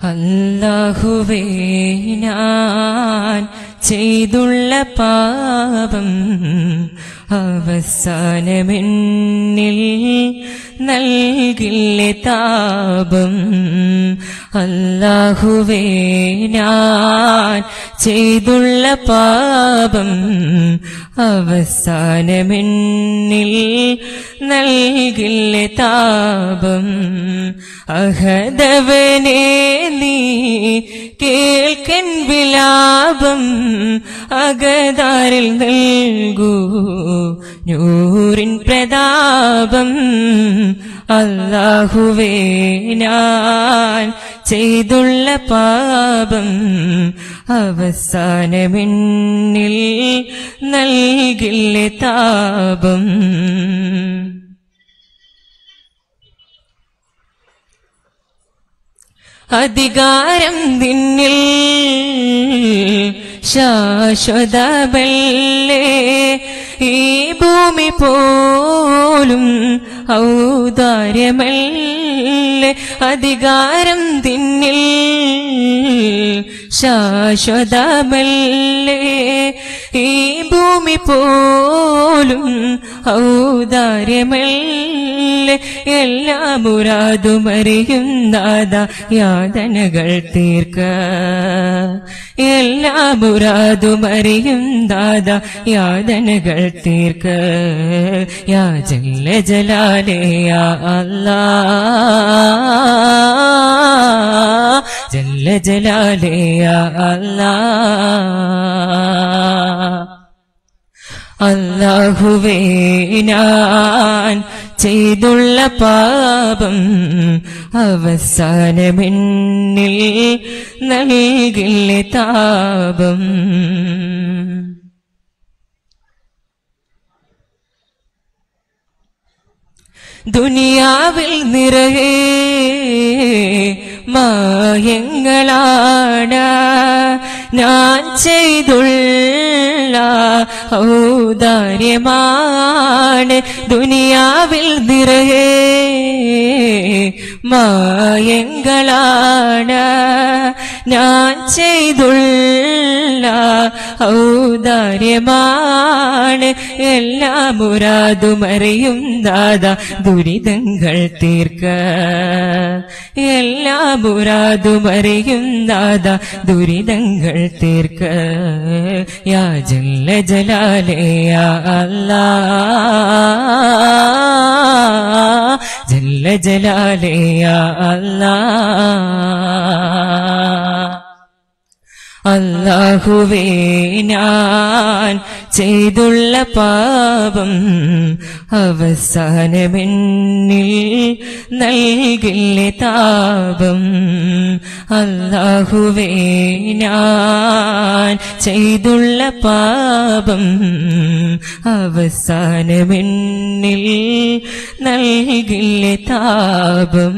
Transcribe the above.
അല്ലാഹുവേ ഞാൻ ചെയ്തുള്ള പാപം അവസാനമെന്നിൽ നൽകില്ലേ താപം? അല്ലാഹുവേ ഞാൻ ചെയ്തുള്ള പാപം അവസാനമെന്നിൽ നൽകില്ലേ താപം? അഹദവനെ നീ കേൾക്കൻ വിലാപം അകതാരിൽ നൽകൂ. നൂറിൻ പ്രതാപം അല്ലാഹുവേ ഞാൻ ചെയ്തുള്ള പാപം അവസാനമെന്നിൽ നൽകില്ല താപം. അധികാരം നിന്നിൽ ശാശ്വതമല്ലേ ഈ ഭൂമി പോലും ഔദാര്യമല്ലേ അധികാരം തിന്നിൽ ശാശ്വതമല്ലേ? ഈ ഭൂമി പോലും ഔദാര്യമല്ലേ? എല്ലാ മുറാതും അറിയുന്നാത യാതനകൾ തീർക്ക. എല്ലാ മുറാതും ദാദ യാതനകൾ തീർക്ക. യാ ജല്ല ജലാലേ അല്ലാ. ജല്ല ജലാലേ യാ അല്ലാ അല്ലാഹുവേ ഞാൻ ചെയ്തുള്ള പാപം അവസാനമെന്നിൽ നൽകില്ല താപം? ദുനിയാവിൽ നിറയെ മായങ്ങളാണ്. ഞാൻ ചെയ്തുള്ള ഔദാര്യമാണ്. ദുനിയാവിൽ നിറയെ മായങ്ങളാണ്. ഞാൻ ചെയ്തുള്ള ഔദാര്യമാണ്. എല്ലാ അറിയും ദാദ. ദുരിതങ്ങൾ തീർക്ക. എല്ലാ അറിയും ദാദ. ദുരിതങ്ങൾ തീർക്ക. യാ ജല്ല ജലാലേ അല്ല. ജല്ല ജലാലേ യാ അല്ലാ. അല്ലാഹുവേ ഞാൻ ചെയ്തുള്ള പാപം അവസാനമെന്നിൽ നൽകില്ല താപം. അല്ലാഹുവേ ഞാൻ ചെയ്തുള്ള പാപം അവസാനമെന്നിൽ നൽകില്ല താപം.